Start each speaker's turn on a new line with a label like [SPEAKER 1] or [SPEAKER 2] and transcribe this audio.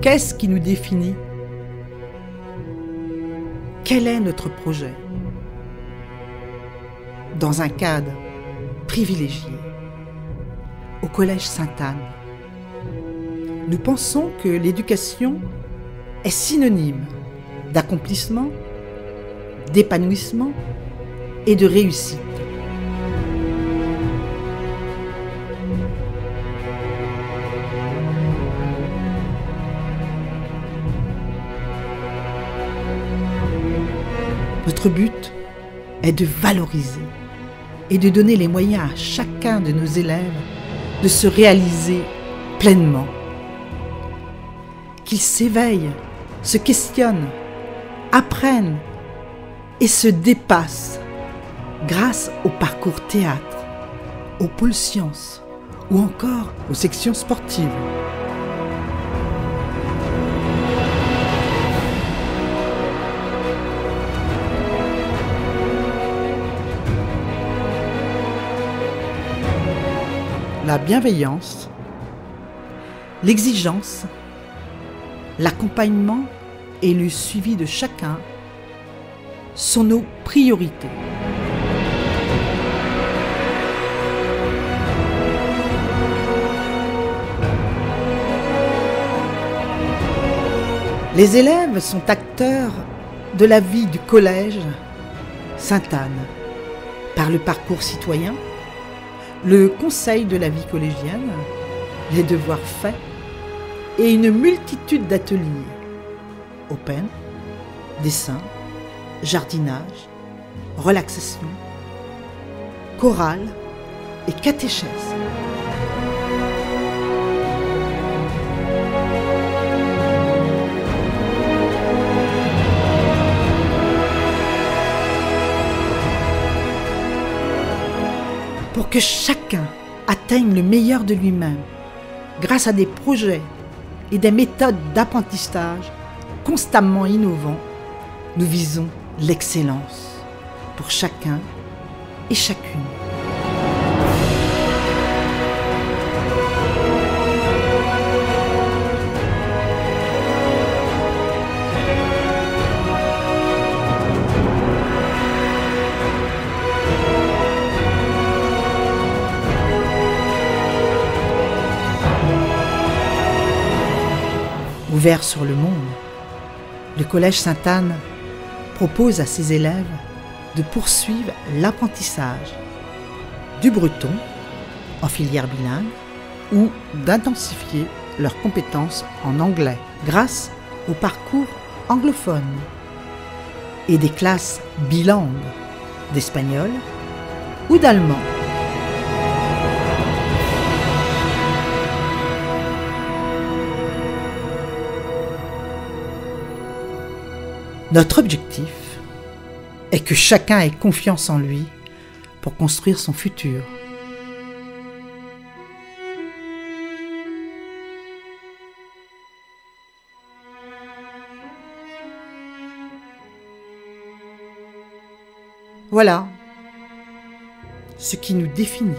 [SPEAKER 1] Qu'est-ce qui nous définit? Quel est notre projet? Dans un cadre privilégié, au Collège Sainte-Anne, nous pensons que l'éducation est synonyme d'accomplissement, d'épanouissement et de réussite. Notre but est de valoriser et de donner les moyens à chacun de nos élèves de se réaliser pleinement. Qu'ils s'éveillent, se questionnent, apprennent et se dépassent grâce au parcours théâtre, aux pôles sciences ou encore aux sections sportives. La bienveillance, l'exigence, l'accompagnement et le suivi de chacun sont nos priorités. Les élèves sont acteurs de la vie du collège Sainte-Anne par le parcours citoyen, le conseil de la vie collégienne, les devoirs faits et une multitude d'ateliers open, dessin, jardinage, relaxation, chorale et catéchèse. Pour que chacun atteigne le meilleur de lui-même grâce à des projets et des méthodes d'apprentissage constamment innovants, nous visons l'excellence pour chacun et chacune. Ouvert sur le monde, le Collège Sainte-Anne propose à ses élèves de poursuivre l'apprentissage du breton en filière bilingue ou d'intensifier leurs compétences en anglais grâce au parcours anglophone et des classes bilingues d'espagnol ou d'allemand. Notre objectif est que chacun ait confiance en lui pour construire son futur. Voilà ce qui nous définit.